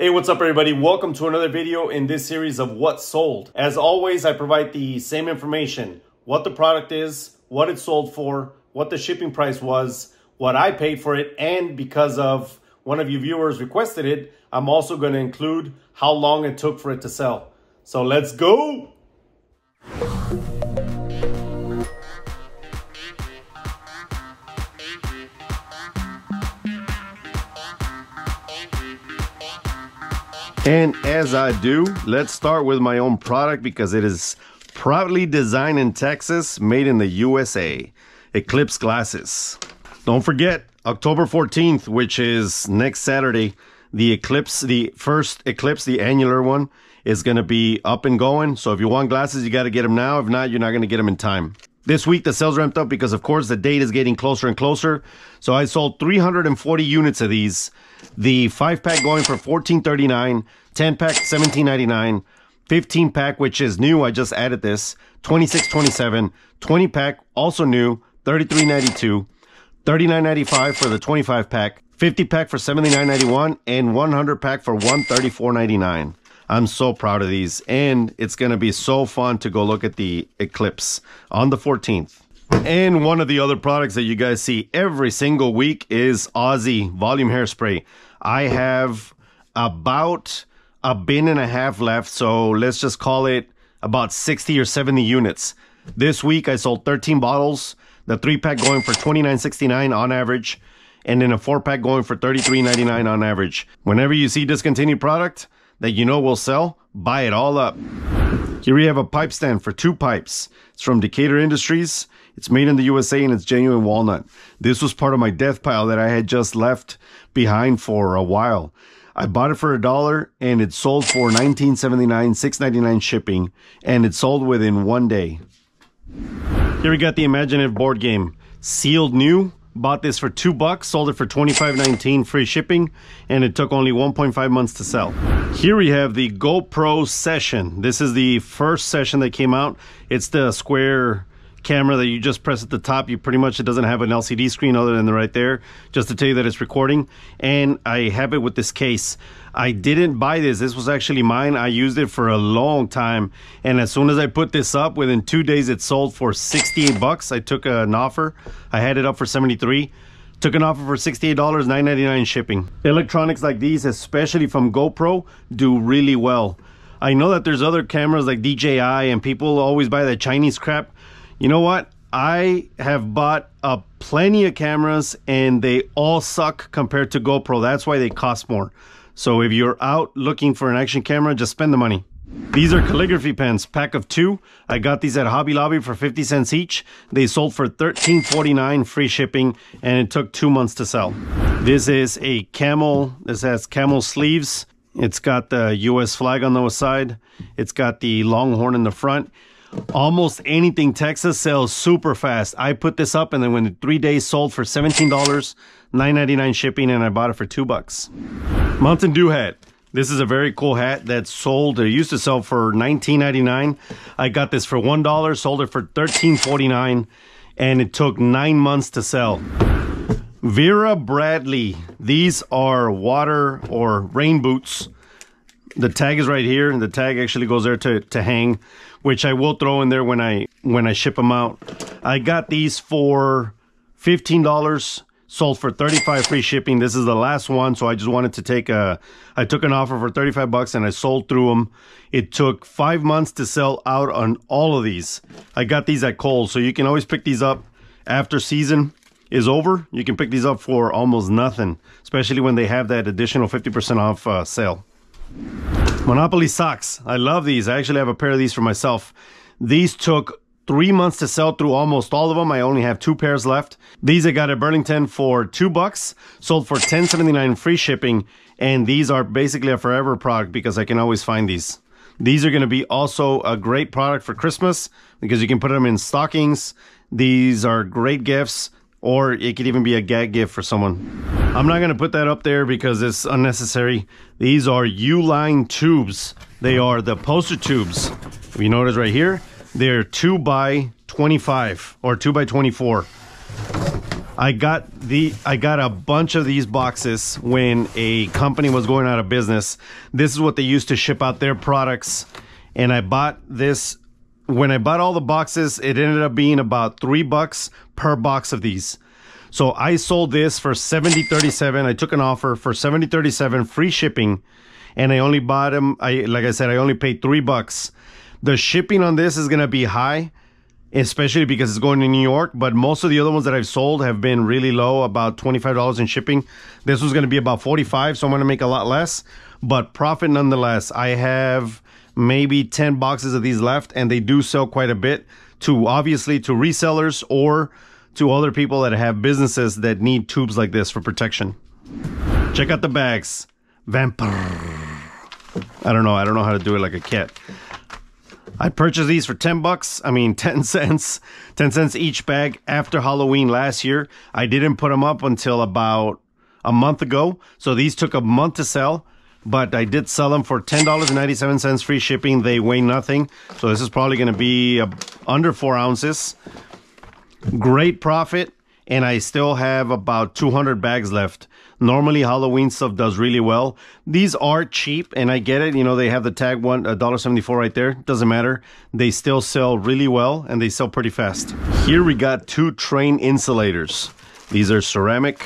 Hey, what's up everybody? Welcome to another video in this series of what sold. As always, I provide the same information, what the product is, what it sold for, what the shipping price was, what I paid for it, and because of one of you viewers requested it, I'm also going to include how long it took for it to sell. So let's go! And as I do, let's start with my own product because it is proudly designed in Texas, made in the USA. Eclipse glasses. Don't forget, October 14th, which is next Saturday, the Eclipse, the first Eclipse, the annular one, is going to be up and going. So if you want glasses, you got to get them now. If not, you're not going to get them in time. This week, the sales ramped up because, of course, the date is getting closer and closer. So I sold 340 units of these. The five pack going for 14.39, 10 pack 17.99, 15 pack which is new. I just added this 26.27, 20 pack also new 33.92, 39.95 for the 25 pack, 50 pack for 79.91, and 100 pack for 134.99. I'm so proud of these, and it's going to be so fun to go look at the Eclipse on the 14th. And one of the other products that you guys see every single week is Aussie Volume Hairspray. I have about a bin and a half left, so let's just call it about 60 or 70 units. This week I sold 13 bottles, the three pack going for 29.69 on average, and then a four pack going for 33.99 on average. Whenever you see discontinued product, that you know will sell, buy it all up. Here we have a pipe stand for two pipes. It's from Decatur Industries. It's made in the USA and it's genuine walnut. This was part of my death pile that I had just left behind for a while. I bought it for a dollar and it sold for $19.79, $6.99 shipping, and it sold within one day. Here we got the Imaginative board game. Sealed new, Bought this for two bucks, sold it for $25.19 free shipping, and it took only 1.5 months to sell. Here we have the GoPro Session. This is the first session that came out. It's the square camera that you just press at the top. You pretty much, it doesn't have an LCD screen other than the right there, just to tell you that it's recording. And I have it with this case. I didn't buy this. This was actually mine. I used it for a long time. And as soon as I put this up, within two days, it sold for 68 bucks. I took an offer. I had it up for 73. Took an offer for $68, $9.99 shipping. Electronics like these, especially from GoPro, do really well. I know that there's other cameras like DJI and people always buy that Chinese crap. You know what? I have bought uh, plenty of cameras and they all suck compared to GoPro. That's why they cost more. So if you're out looking for an action camera, just spend the money. These are calligraphy pens, pack of two. I got these at Hobby Lobby for 50 cents each. They sold for $13.49 free shipping and it took two months to sell. This is a camel, this has camel sleeves. It's got the US flag on the side. It's got the longhorn in the front. Almost anything Texas sells super fast. I put this up and then when three days sold for $17, $9.99 shipping and I bought it for two bucks. Mountain Dew hat. This is a very cool hat that sold, it used to sell for $19.99. I got this for $1, sold it for $13.49, and it took nine months to sell. Vera Bradley. These are water or rain boots. The tag is right here, and the tag actually goes there to, to hang, which I will throw in there when I when I ship them out. I got these for $15 sold for 35 free shipping. This is the last one so i just wanted to take a i took an offer for 35 bucks and i sold through them it took five months to sell out on all of these. I got these at Kohl's so you can always pick these up after season is over. You can pick these up for almost nothing especially when they have that additional 50% off uh, sale monopoly socks i love these i actually have a pair of these for myself these took three months to sell through almost all of them. I only have two pairs left. These I got at Burlington for two bucks, sold for ten seventy nine free shipping, and these are basically a forever product because I can always find these. These are going to be also a great product for Christmas because you can put them in stockings. These are great gifts, or it could even be a gag gift for someone. I'm not to put that up there because it's unnecessary. These are Uline tubes. They are the poster tubes. If you notice right here, they're 2 by 25 or 2 by 24. I got the I got a bunch of these boxes when a company was going out of business. This is what they used to ship out their products, and I bought this. When I bought all the boxes, it ended up being about three bucks per box of these. So I sold this for 70.37. I took an offer for 70.37 free shipping and I only bought them I like I said I only paid 3 bucks. The shipping on this is going to be high especially because it's going to New York. But most of the other ones that I've sold have been really low, about $25 in shipping. This was going to be about 45 so I'm going to make a lot less, but profit nonetheless. I have maybe 10 boxes of these left, and they do sell quite a bit to obviously to resellers or to other people that have businesses that need tubes like this for protection. Check out the bags. Vampire. I don't know. I don't know how to do it like a cat. I purchased these for 10 bucks. I mean, 10 cents, 10 cents each bag after Halloween last year. I didn't put them up until about a month ago. So these took a month to sell, but I did sell them for $10.97 free shipping. They weigh nothing. So this is probably going to be a, under four ounces. Great profit. And I still have about 200 bags left. Normally Halloween stuff does really well. These are cheap and I get it. You know, they have the tag one, $1.74 right there. Doesn't matter. They still sell really well and they sell pretty fast. Here we got two train insulators. These are ceramic.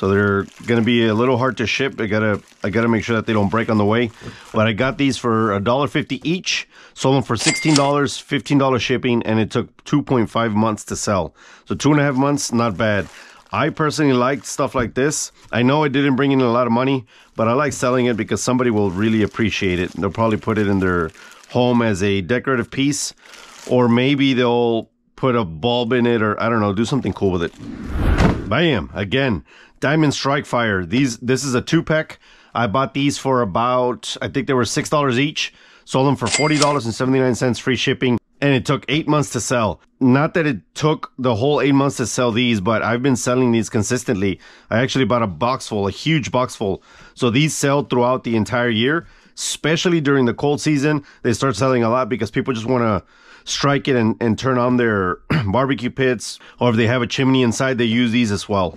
So they're gonna be a little hard to ship. I gotta I gotta make sure that they don't break on the way. But I got these for $1.50 each. Sold them for $16, $15 shipping, and it took 2.5 months to sell. So two and a half months, not bad. I personally like stuff like this. I know it didn't bring in a lot of money, but I like selling it because somebody will really appreciate it. They'll probably put it in their home as a decorative piece, or maybe they'll put a bulb in it, or I don't know, do something cool with it. Bam! Again, Diamond Strike Fire. These this is a two pack. I bought these for about I think they were six dollars each. Sold them for forty dollars and seventy nine cents free shipping and it took eight months to sell. Not that it took the whole eight months to sell these, but I've been selling these consistently. I actually bought a box full, a huge box full. So these sell throughout the entire year, especially during the cold season. They start selling a lot because people just want to strike it and, and turn on their barbecue pits, or if they have a chimney inside, they use these as well.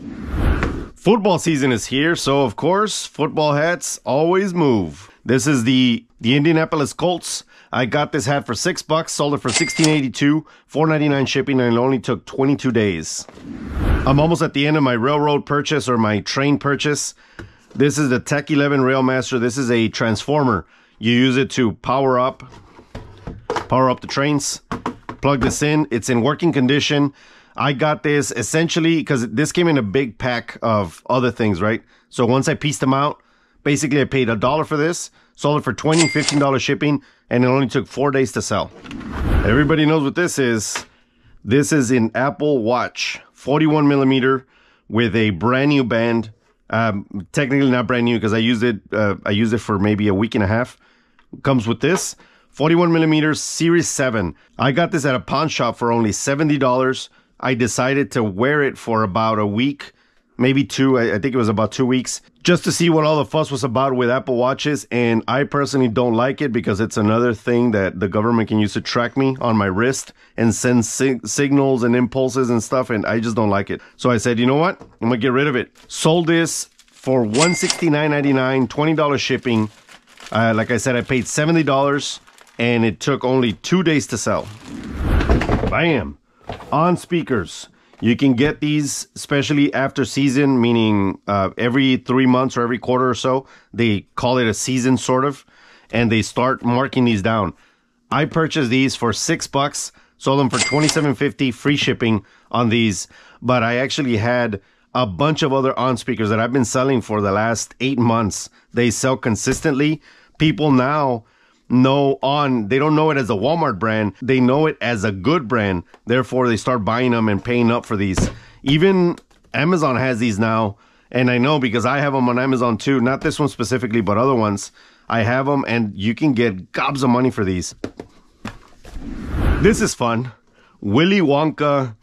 Football season is here, so of course, football hats always move. This is the the Indianapolis Colts I got this hat for six bucks, sold it for sixteen eighty two, four ninety nine shipping, and it only took twenty two days. I'm almost at the end of my railroad purchase or my train purchase. This is the Tech 11 Railmaster. This is a transformer. You use it to power up, power up the trains. Plug this in. It's in working condition. I got this essentially because this came in a big pack of other things, right? So once I pieced them out, basically I paid a dollar for this, sold it for 20 $15 shipping, and it only took four days to sell. Everybody knows what this is. This is an Apple Watch, 41 millimeter with a brand new band. Um, technically not brand new because I used it. Uh, I used it for maybe a week and a half. Comes with this 41 millimeters Series 7. I got this at a pawn shop for only $70. I decided to wear it for about a week maybe two. I, I, think it was about two weeks, just to see what all the fuss was about with Apple Watches. And I personally don't like it because it's another thing that the government can use to track me on my wrist and send sig- signals and impulses and stuff. And I just don't like it. So I said, you know what? I'm gonna get rid of it. Sold this for $169.99, $20 shipping. Uh, like I said, I paid $70 and it took only two days to sell. Bam! onn speakers. You can get these, especially after season, meaning uh, every three months or every quarter or so. They call it a season, sort of, and they start marking these down. I purchased these for six bucks, sold them for twenty seven fifty, free shipping on these. But I actually had a bunch of other onn speakers that I've been selling for the last eight months. They sell consistently. People now know onn they don't know it as a Walmart brand, they know it as a good brand. Therefore, they start buying them and paying up for these. Even Amazon has these now, and I know because I have them on Amazon too. Not this one specifically, but other ones. I have them, and you can get gobs of money for these. This is fun. Willy Wonka,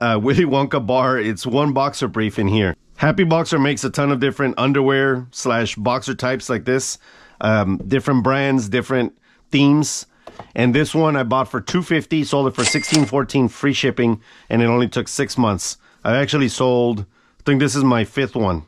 uh, Willy Wonka bar. It's one boxer brief in here. Happy Boxer makes a ton of different underwear slash boxer types like this um, different brands, different themes. And this one I bought for 250, sold it for 1614 free shipping, and it only took six months. I actually sold, I think this is my fifth one.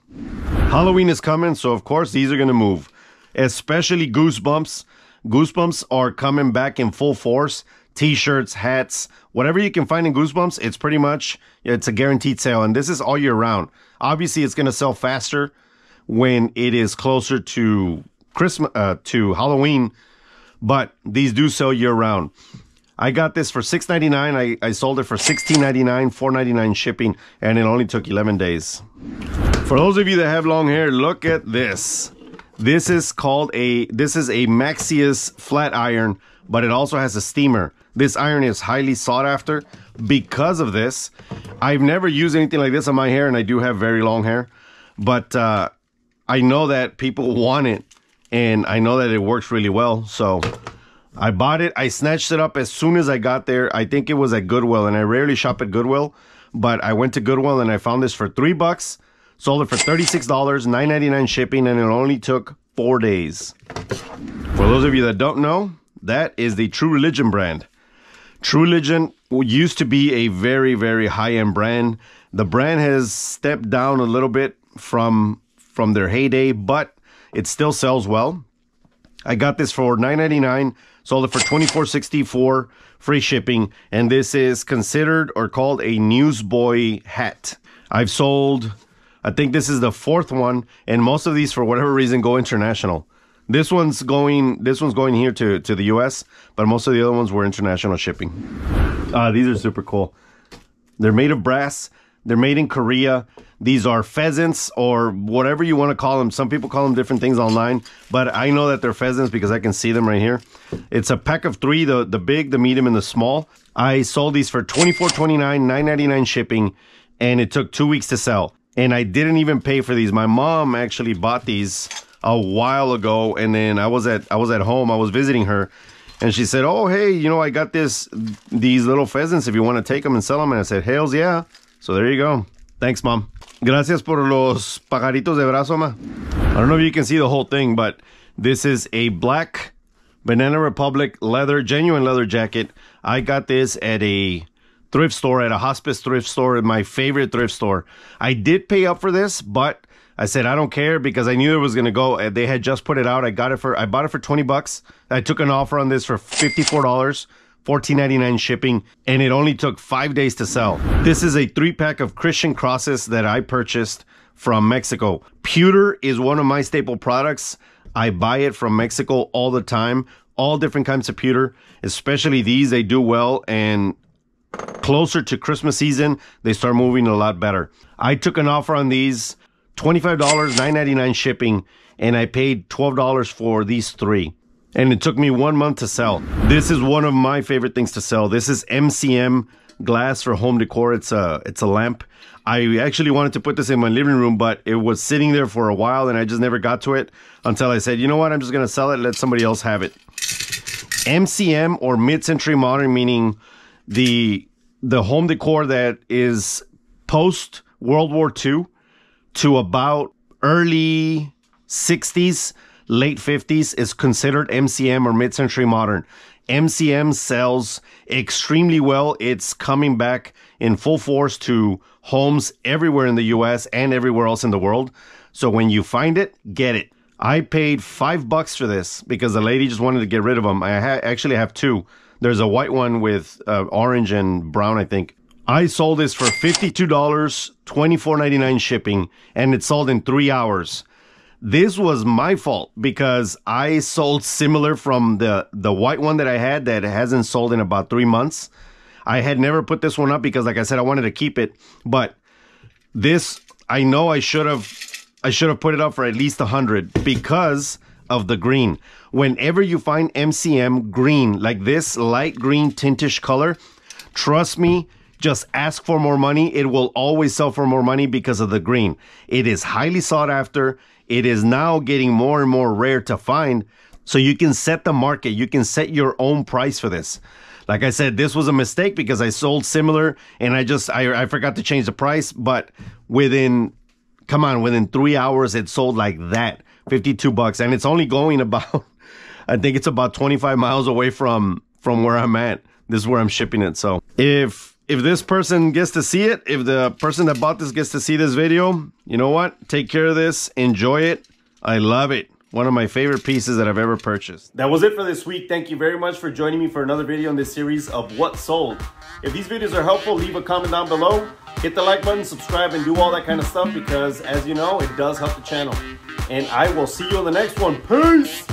Halloween is coming, so of course these are gonna move. Especially Goosebumps. Goosebumps are coming back in full force. T-shirts, hats, whatever you can find in Goosebumps, it's pretty much it's a guaranteed sale, and this is all year round. Obviously, it's gonna sell faster when it is closer to Christmas uh, to Halloween, but these do sell year round. I got this for six ninety nine. I, I sold it for sixteen ninety nine, four ninety nine shipping, and it only took eleven days. For those of you that have long hair, look at this. This is called a this is a Maxius flat iron, but it also has a steamer. This iron is highly sought after because of this. I've never used anything like this on my hair, and I do have very long hair, but uh, I know that people want it, and I know that it works really well. So I bought it. I snatched it up as soon as I got there. I think it was at Goodwill, and I rarely shop at Goodwill, but I went to Goodwill and I found this for three bucks. Sold it for $36, $9.99 shipping, and it only took four days. For those of you that don't know, that is the True Religion brand. True Religion used to be a very, very high-end brand. The brand has stepped down a little bit from from their heyday, but it still sells well. I got this for $9.99, sold it for $24.64, free shipping, and this is considered or called a newsboy hat. I've sold, I think this is the fourth one, and most of these, for whatever reason, go international. This one's going, this one's going here to, to the US, but most of the other ones were international shipping. Uh, these are super cool. They're made of brass. They're made in Korea. These are pheasants or whatever you want to call them. Some people call them different things online, but I know that they're pheasants because I can see them right here. It's a pack of three, the, the big, the medium, and the small. I sold these for $24.29, $9.99 shipping, and it took two weeks to sell. And I didn't even pay for these. My mom actually bought these a while ago, and then I was at I was at home. I was visiting her, and she said, "Oh, hey, you know, I got this these little pheasants. If you want to take them and sell them." And I said, "Hells yeah!" So there you go. Thanks, mom. Gracias por los pajaritos de brazo, ma. I don't know if you can see the whole thing, but this is a black Banana Republic leather, genuine leather jacket. I got this at a thrift store, at a hospice thrift store, my favorite thrift store. I did pay up for this, but I said I don't care because I knew it was gonna go. Uh, they had just put it out. I got it for I bought it for twenty bucks. I took an offer on this for fifty four dollars. $14.99 shipping, and it only took five days to sell. This is a three pack of Christian crosses that I purchased from Mexico. Pewter is one of my staple products. I buy it from Mexico all the time. All different kinds of pewter, especially these, they do well. And closer to Christmas season, they start moving a lot better. I took an offer on these $25, $9.99 shipping, and I paid $12 for these three and it took me one month to sell. This is one of my favorite things to sell. This is MCM glass for home decor. It's a it's a lamp. I actually wanted to put this in my living room, but it was sitting there for a while, and I just never got to it until I said, you know what, I'm just gonna sell it. Let somebody else have it. MCM or mid-century modern, meaning the the home decor that is post World War II to about early 60s late 50s is considered MCM or mid century modern. MCM sells extremely well. It's coming back in full force to homes everywhere in the US and everywhere else in the world. So when you find it, get it. I paid five bucks for this because the lady just wanted to get rid of them. I ha- actually have two. There's a white one with uh, orange and brown, I think. I sold this for $52, $24.99 shipping, and it sold in three hours. This was my fault because I sold similar from the the white one that I had that hasn't sold in about three months. I had never put this one up because, like I said, I wanted to keep it. But this, I know I should have, I should have put it up for at least a hundred because of the green. Whenever you find MCM green, like this light green tintish color, trust me, just ask for more money. It will always sell for more money because of the green. It is highly sought after it is now getting more and more rare to find. So you can set the market, you can set your own price for this. Like I said, this was a mistake because I sold similar and I just I, I forgot to change the price. But within come on, within three hours it sold like that. 52 bucks. And it's only going about I think it's about 25 miles away from from where I'm at. This is where I'm shipping it. So if if this person gets to see it, if the person that bought this gets to see this video, you know what? Take care of this. Enjoy it. I love it. One of my favorite pieces that I've ever purchased. That was it for this week. Thank you very much for joining me for another video in this series of What Sold. If these videos are helpful, leave a comment down below. Hit the like button, subscribe, and do all that kind of stuff because, as you know, it does help the channel. And I will see you on the next one. Peace!